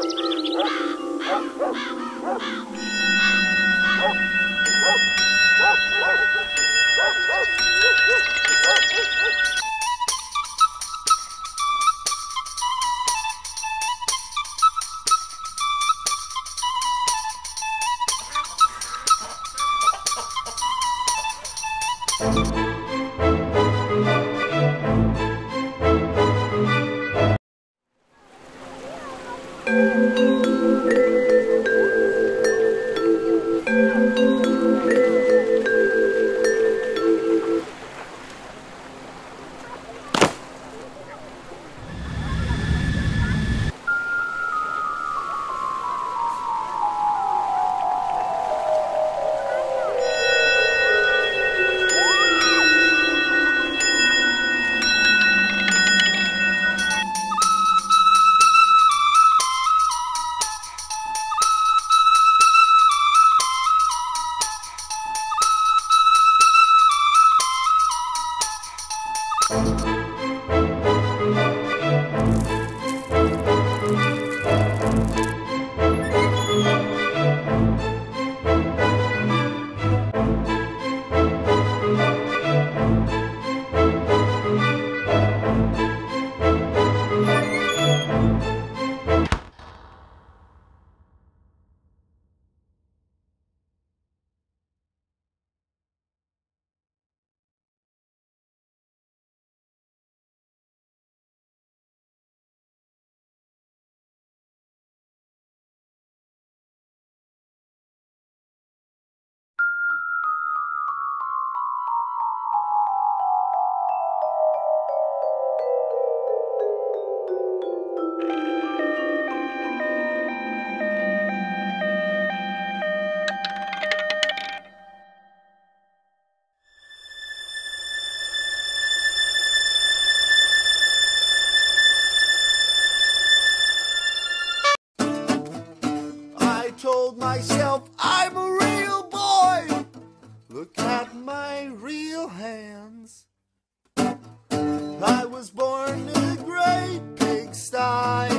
Oh! Told myself I'm a real boy. Look at my real hands. I was born in a great pigsty.